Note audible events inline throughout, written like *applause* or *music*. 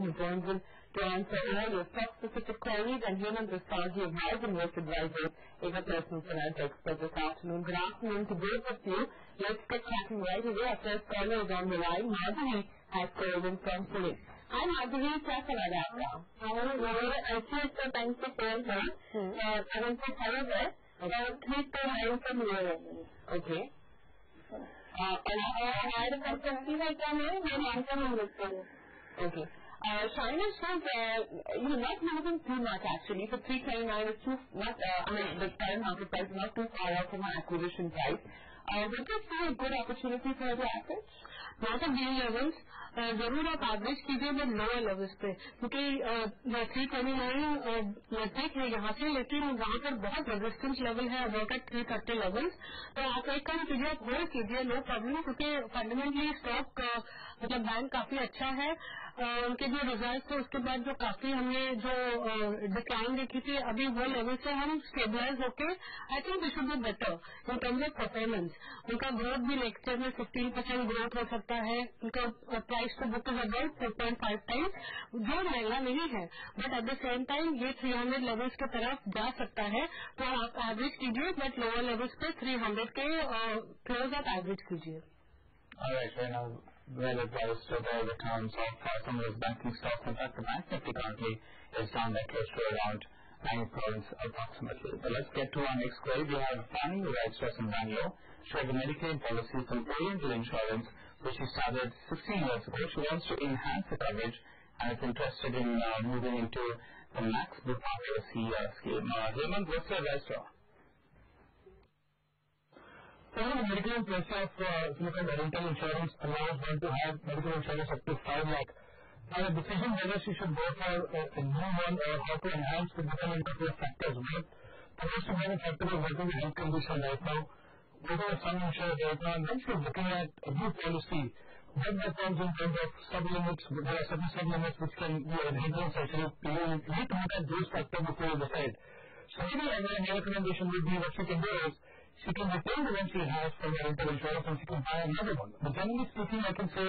who joins us to answer all your stock-specific queries and Hemant Rustagi of Housing Risk Advisors is a personal finance expert this afternoon. Good afternoon to both of you. Let's get chatting right away. Our first caller is on the line. Madhuri has called in from Pune. Hi Madhuri, क्या चला रहा I आपका? हमारे मेरे अच्छे से bank से I था और अगर से खरीद है और ठीक तो लाइन पर मिले रहेंगे. Okay. और ऐड कर सकती है क्या मैं? मैं मानता हूँ Okay. Uh, China says, uh, you're not moving too much actually. So 329 is too, not, uh, I mean, the current market price is not too far off from our acquisition price. Uh, would this be a good opportunity for the assets? Not of the levels ज़रूर आप average कीजिए but lower levels पे क्योंकि three twenty nine नज़दीक है यहाँ से लेकिन वहाँ पर बहुत रेजिस्टेंस लेवल है about at three thirty levels तो आप एक काम कीजिए आप होल्ड कीजिए नो प्रॉब्लम क्योंकि फंडामेंटली स्टॉक मतलब बैंक काफ़ी अच्छा है uh, उनके जो रिज़ल्ट थे उसके बाद जो काफ़ी हमने जो डिक्लाइन देखी थी अभी वो लेवल से हम स्टेबलाइज होके I think we should be better in terms of performance उनका ग्रोथ भी नेक्स्ट ईयर में फिफ्टीन परसेंट ग्रोथ हो सकता है. उनका price to book is about four point five times जो महँगा नहीं है but at the same time ये थ्री हंड्रेड लेवल्स की तरफ़ जा सकता है. तो आप एवरेज कीजिए बट लोअर लेवल्स पे थ्री हंड्रेड के क्लोज आप एवरेज कीजिए. All right, now well advised of all the terms of those banking stocks. In fact, the bank nifty currently is down by close to around 9 points approximately. But let's get to our next query. We have Fanny who writes to us in Bangalore. She has a Mediclaim policy from Oriental Insurance, which she started 16 years ago. She wants to enhance the coverage and is interested in uh, moving into the Max Bupa uh, scheme. Uh, Hemant, what's your advice to her? Of the medical policy of uh, if you look at the Oriental insurance allows one to have medical insurance up to 5 lakh. Now the decision whether she should go for a, a new one or how to enhance the dependent of the factors. One, the most important factor is what is the health condition right now. Are some insurance right now? And then she's looking at a new policy. What that comes in terms of sublimits, there are certain sublimits which can be enhanced actually. You need to look at those factors before you decide. So maybe my recommendation would be what she can do is she can return the one she has from Oriental insurance and she can buy another one. But generally speaking, I can say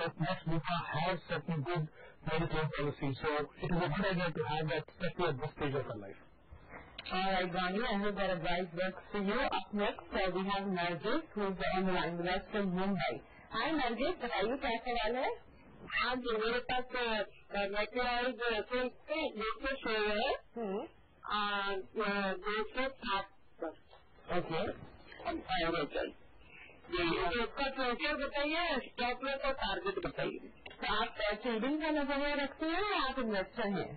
that Max Bupa has certain good medical policies, so it is a good idea to have that, especially at this stage of her life. All right, Vanya, I hope that advice works for you. Up next, uh, we have Nargis, who is on the line with us from Mumbai. Hi, Nargis, बताइए क्या सवाल है? हाँ जी, मेरे पास नेटलाइज health से रिलेटेड शो है दो सौ सात ओके फाइनेंशियल उसका फ्यूचर बताइए स्टॉक में का टारगेट बताइए तो आप ट्रेडिंग का नज़रिया रखते हैं या आप इन्वेस्टर हैं?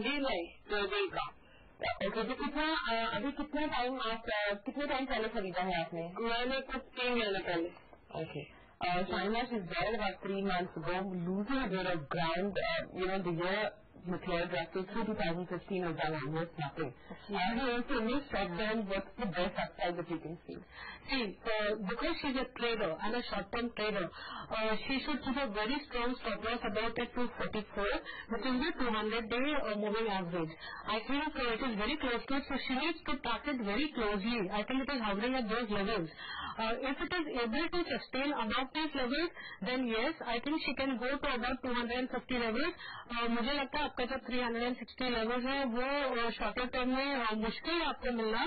जी नहीं ट्रेडिंग का ओके तो कितना अभी कितना टाइम आप कितने टाइम पहले खरीदा है आपने मैंने कुछ तीन महीने पहले. Uh, China, she's there about three months ago, losing a bit of ground. Uh, you know, the year declared through 2015 has done almost nothing. Do you also any short term, what's the best upside that you can see? See, uh, because she's a trader and a short-term trader, uh, she should keep a very strong stop loss about at 244, which is the 200-day uh, moving average. I think uh, it is very close to it, so she needs to track it very closely. I think it is hovering at those levels. Uh, if it is able to sustain above these levels, then yes, I think she can go to about 250 levels. Uh, मुझे लगता है आपका जो 360 levels है वो shorter term में uh, मुश्किल है आपको मिलना।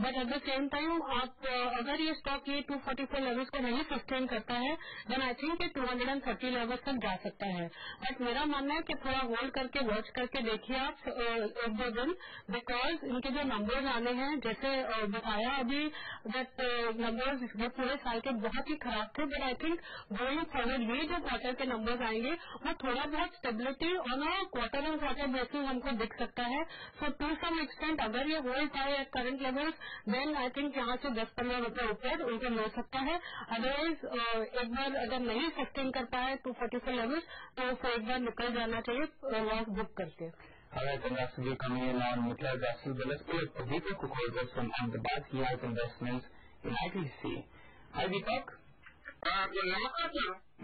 But at the same time आप uh, अगर ये स्टॉक ये 244 लेवल्स को नहीं सस्टेन करता है देन आई थिंक ये 230 लेवल्स तक जा सकता है। बट मेरा मानना है कि थोड़ा होल्ड करके वॉच करके देखिए आप uh, एक दो दिन। बिकॉज़ इनके जो नंबर्स आने हैं जैसे uh, बताया अभी दैट नंबर्स जो पूरे साल के बहुत ही खराब थे but I think going forward ये जो क्वार्टर के नंबर्स आएँगे वो थोड़ा बहुत stability on a quarter on quarter basis हमको दिख सकता है सो टू सम एक्सटेंट अगर ये होल्ड पाए at current levels then I think यहाँ से दस पंद्रह रुपए ऊपर उनको मिल सकता है अदरवाइज़ एक बार अगर नहीं सस्टेन कर पाए टू फोर्टी फोर लेवल्स तो फिर एक बार निकल जाना चाहिए लॉस बुक करके All right, and that's you coming in on. But let's put a Deepak Kukhorkar from Ahmedabad. He has investments in ITC. Hi, Deepak.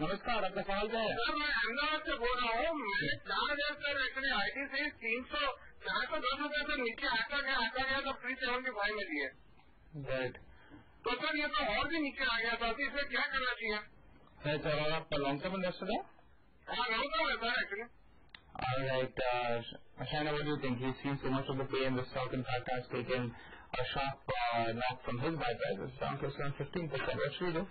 नमस्कार आपका सवाल क्या है? सर मैं अहमदाबाद से बोल रहा हूँ मैंने चार हज़ार सर एक्चुअली आई टी से तीन सौ चार सौ दस रुपए से नीचे आता गया आता गया तो थ्री सेवेंटी फाइव में दिए राइट तो सर ये तो और भी नीचे आ गया था तो इसमें क्या करना चाहिए? सर सर और आप लॉन्ग टर्म इन्वेस्टर हैं? हाँ लॉन्ग टर्म है sir actually All right. Uh, Shaina, what do you think? He's seen so much of the pain. The stock, in fact, has taken a sharp uh, knock from his buy price. It's down to 15%. What should we do?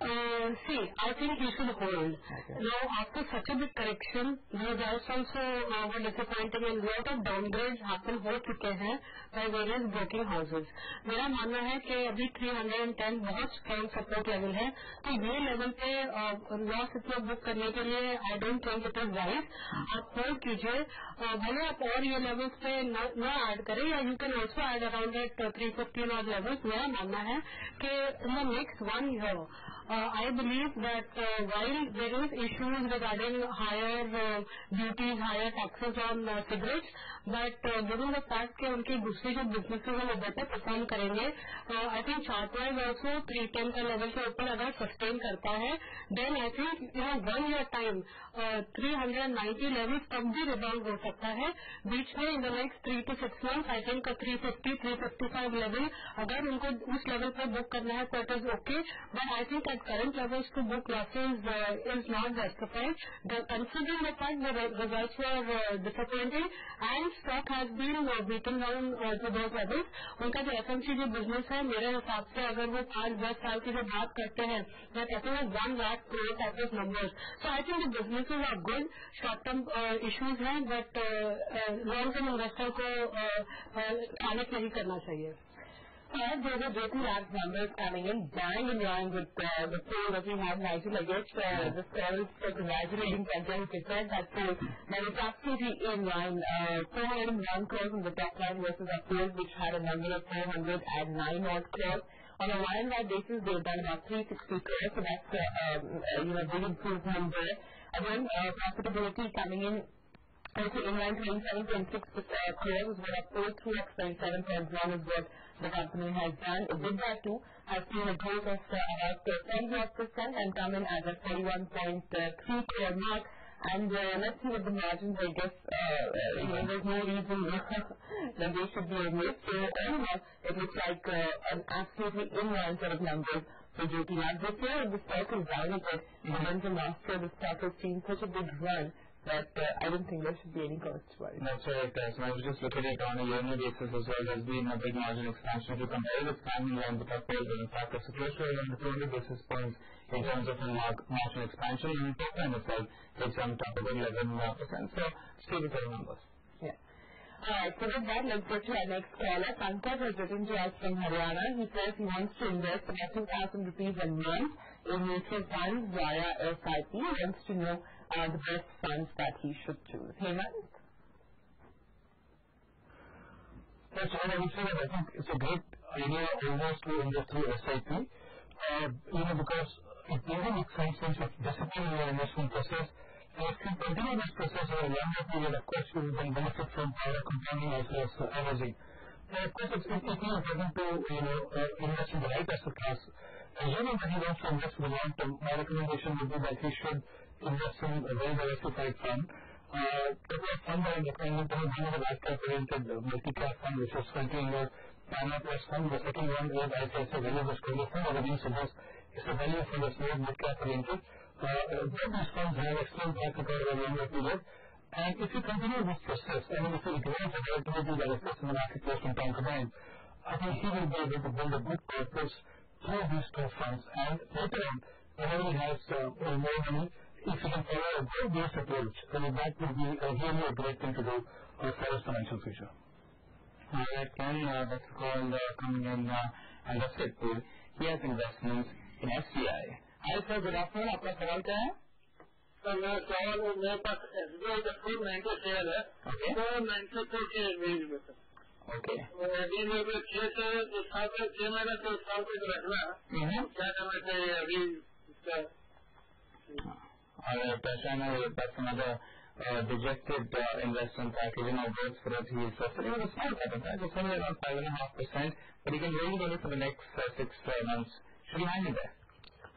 Uh, see, I think he should hold. Now, after such a big correction, the results also uh, were disappointing and lot of downgrades happen हो चुके हैं by various broking houses. मेरा मानना है कि अभी 310 बहुत strong support level है। तो ये लेवल पे लॉस इतना बुक करने के लिए I don't think it is wise आप होल्ड कीजिए। Uh, भले आप और ये लेवल्स पे न ऐड करें या you can also add around at three fifteen और लेवल्स मेरा मानना है कि in the next one year Uh, I believe that uh, while there is issues regarding higher uh, duties, higher taxes on cigarettes, but given the fact कि उनकी दूसरी जो businesses हैं वो better perform करेंगे, I think chart also also 310 का level के ऊपर अगर sustain करता है, then I think you know one year time 390 level तक भी रिबाउंड हो सकता है। बीच में in the next three to six month I think three fifty three fifty five level अगर उनको उस लेवल पर बुक करना है तो it is okay but I think at current levels to book losses is not justified the considering the fact and stock has been and stock has been uh, beaten down uh, to those levels. उनका जो business है, मेरे हिसाब से अगर वो पाँच, दस साल की जो बात करते हैं वह कहते हैं one lakh crores numbers so I think the business businesses are good. Short-term uh, issues हैं but uh, uh, long-term investor को panic नहीं करना चाहिए. As there a Jyothy Labs numbers coming in, bang in line with uh, the poll that we have right I guess uh, the sales for congratulating Panjang Kitchen, that poll, that is absolutely in line. Uh, 401 crores in the top line versus a poll which had a number of 409 odd crores. On a Y-and-Y basis, they've done about 360 crores, so that's, uh, um, uh, you know, big improvement there. Again, uh, profitability coming in also in line 27.6 crores is what up 4 x 27.1 is what the company has done. EBITDA too has seen a growth of uh, about 10 percent and come in at a 41.3 crore mark. And uh, let's see what the margins, I guess, uh, uh, you know, there's no reason *laughs* that they should be missed. So all it looks like uh, an absolutely in-line set of numbers for Jyothy Labs. This year, the stock is down a bit. From last year, the stock has seen such a big run but uh, I don't think there should be any worry. That's right. Uh, so I was just looking at it on a yearly basis as well. There's been a big margin expansion. If you compare with timing line with upward, in fact, it's close to around 200 basis points in terms of margin expansion. And top line itself, it's on top of 11%. So still the same numbers. Yeah. Alright, so with that, let's go to our next caller. Pankaj has written to us from Haryana. He says he wants to invest about 2,000 rupees a month in mutual funds via SIP. He wants to know uh, the best funds that he should choose. Hemant? Yes, I would say that I think it's a great idea almost to invest through SIP. Uh, you know, because it really makes some sense of discipline in your investment process. And if you continue this process over a longer period, of course, you will benefit from power compounding as well as uh, energy. And of course, it's equally important to, you know, uh, invest in the right asset class. Assuming that he wants to invest for the long term, my recommendation would be that he should invest in a very diversified fund. Couple of funds are to. One is a large oriented uh, multi-cap fund, which is currently in your Plus fund. The second one is ICICI Value Portfolio Fund, or again suggests it's a value fund that's more mid-cap oriented. Uh, both these funds have excellent track record over a longer period. And if you continue this process, mean, if you ignore the volatility that exists in the marketplace from time to time, I think he will be able to build a good purpose through these two funds. And later on, whenever he has uh, more money, if you can follow a goal-based approach, then that will be really a great thing to do for us financial future. Alright, Ken, that's called coming in and that's pool. He has Investments in SBI. Hi sir, good afternoon. आपका सवाल क्या है? Sir मेरा सवाल मेरे पास SBI का 494 share है. Okay. 494 share range में सर. ओके अभी मतलब छह से साल का छह महीना से साल तक रखना क्या करना however, Prashant that's another uh, dejected uh, investment package in our growth growth he is suffering with a small cut of that, it's only around 5.5%, but he can raise on it for the next uh, six months. Should we hang it there?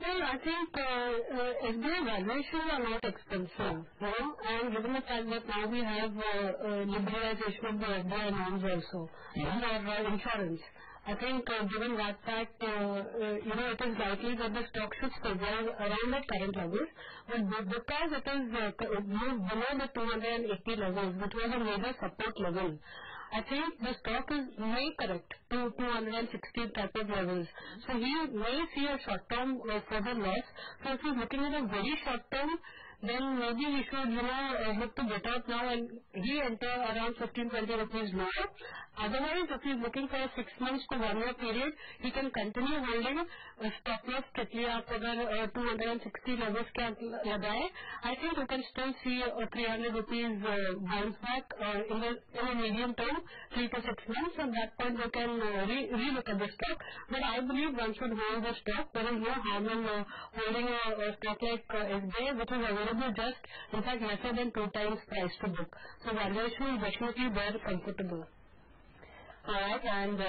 Well, I think uh, uh, SBI valuations are not expensive, you know, and given the fact that now we have uh, uh, liberalization of the FDI norms also, mm -hmm. and uh, insurance. I think uh, given that fact, uh, uh, you know, it is likely that the stock should stabilize around the current levels. But because it is uh, moved below the 280 levels, which was a major support level, I think the stock is may correct to 260 type of levels. So he may see a short-term uh, further loss. So if he's looking at a very short-term, then maybe we should, you know, uh, look to get out now and re-enter around 15, 20 rupees lower. Otherwise, if he's looking for a six months to one year period, he can continue holding a stop loss strictly आप अगर uh, 260 levels के लगाए I think you can still see a 300 rupees uh, bounce back uh, in, the, in a medium term, three to six months. At that point, you can uh, re- re-look at the stock. But I believe one should hold the stock. There is no harm in uh, holding a, a stock like uh, SBI, which is available just, in fact, lesser than two times price to book. So valuation is definitely very comfortable. All right, and uh,